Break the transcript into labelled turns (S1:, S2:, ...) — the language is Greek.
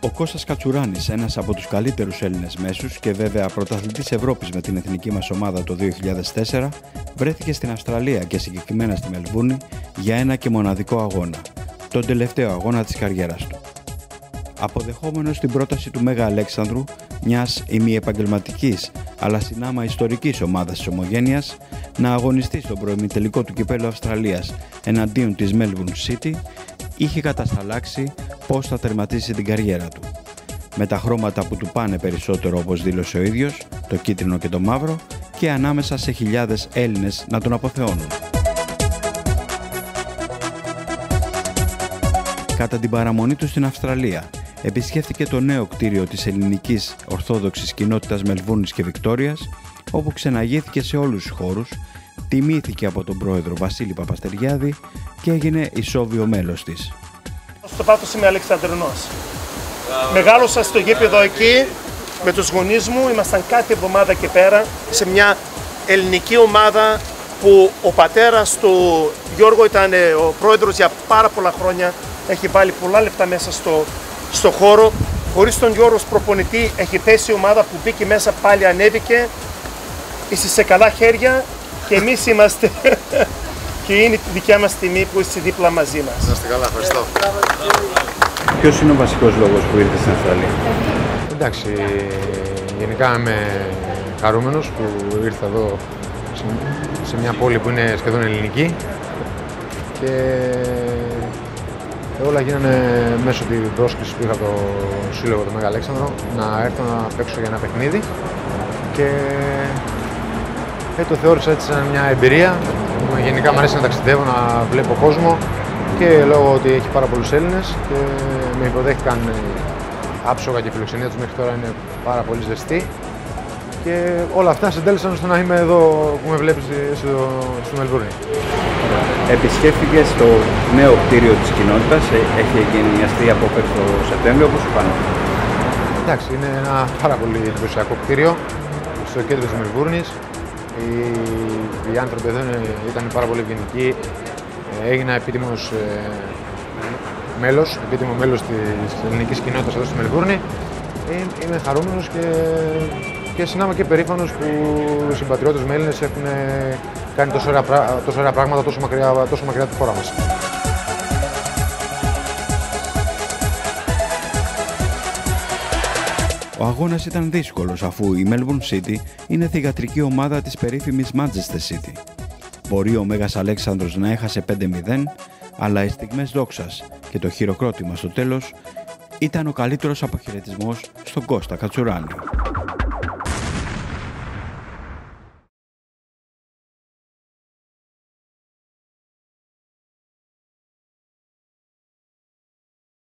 S1: Ο Κώστας Κατσουράνης, ένας από τους καλύτερους Έλληνες μέσους και βέβαια πρωταθλητής Ευρώπης με την εθνική μας ομάδα το 2004, βρέθηκε στην Αυστραλία και συγκεκριμένα στη Μελβούνη για ένα και μοναδικό αγώνα, τον τελευταίο αγώνα της καριέρας του. Αποδεχόμενος την πρόταση του Μέγα Αλέξανδρου, μιας ημιεπαγγελματικής αλλά συνάμα ιστορικής ομάδας της Ομογένειας, να αγωνιστεί στον προημιτελικό του κυπέλου Αυστραλίας εναντίον της Melbourne City, είχε κατασταλάξει πώς θα τερματίσει την καριέρα του. Με τα χρώματα που του πάνε περισσότερο όπως δήλωσε ο ίδιος, το κίτρινο και το μαύρο, και ανάμεσα σε χιλιάδες Έλληνες να τον αποθεώνουν. Κατά την παραμονή του στην Αυστραλία, επισκέφθηκε το νέο κτίριο της ελληνικής ορθόδοξης κοινότητας Μελβούνης και Βικτόριας, όπου ξεναγήθηκε σε όλους τους χώρους, τιμήθηκε από τον πρόεδρο Βασίλη Παπαστεριάδη και έγινε ισόβιο μέλος της.
S2: Στο πάθος είμαι Αλεξανδρινός. Μεγάλωσα στο γήπεδο εκεί με τους γονείς μου, ήμασταν κάθε εβδομάδα και πέρα σε μια ελληνική ομάδα που ο πατέρας του Γιώργο ήταν ε, ο πρόεδρος για πάρα πολλά χρόνια, έχει βάλει πολλά λεφτά μέσα στο, στο χώρο. Χωρίς τον Γιώργος προπονητή έχει πέσει η ομάδα που μπήκε μέσα πάλι ανέβηκε. Είσαι σε καλά χέρια και εμείς είμαστε και είναι η δικιά μας τιμή που είσαι δίπλα μαζί μας.
S3: Να είστε καλά, ευχαριστώ.
S1: Ποιος είναι ο βασικός λόγος που ήρθες στην Αυστραλία;
S3: Εντάξει, γενικά είμαι χαρούμενος που ήρθα εδώ σε μια πόλη που είναι σχεδόν ελληνική και όλα γίνανε μέσω την πρόσκληση που είχα το Σύλλογο του Μέγα Αλέξανδρο να έρθω να παίξω για ένα παιχνίδι και ε, το θεώρησα έτσι σαν μια εμπειρία. Γενικά μου αρέσει να ταξιδεύω, να βλέπω κόσμο και λόγω ότι έχει πάρα πολλούς Έλληνες και με υποδέχτηκαν άψογα και η φιλοξενία τους μέχρι τώρα είναι πάρα πολύ ζεστή και όλα αυτά συντέλεσαν στο να είμαι εδώ που με βλέπεις στο, στο Μελβούρνη.
S1: Επισκέφθηκες στο νέο κτίριο της κοινότητας, ε, έχει εγκαινιαστεί από πέρσι το Σεπτέμβριο, όπως σου πάνε.
S3: Εντάξει, είναι ένα πάρα πολύ εντυπωσιακό κτίριο στο κέντρο της Μελβούρνης. Οι, οι άνθρωποι εδώ ήταν πάρα πολύ ευγενικοί. Ε, έγινα επίτιμος ε, μέλος, επίτιμο μέλος της ελληνικής κοινότητας εδώ στη Μελβούρνη. Ε, είμαι χαρούμενος και, και συνάμα και περήφανος που οι συμπατριώτες με Έλληνες έχουν κάνει τόσο ωραία, τόσο ωραία πράγματα τόσο μακριά, τόσο μακριά από τη χώρα μας.
S1: Ο αγώνας ήταν δύσκολος αφού η Melbourne City είναι θηγατρική ομάδα της περίφημης Manchester City. Μπορεί ο Μέγας Αλέξανδρος να έχασε 5-0, αλλά οι στιγμές δόξας και το χειροκρότημα στο τέλος ήταν ο καλύτερος αποχαιρετισμός στον Κώστα Κατσουράνη.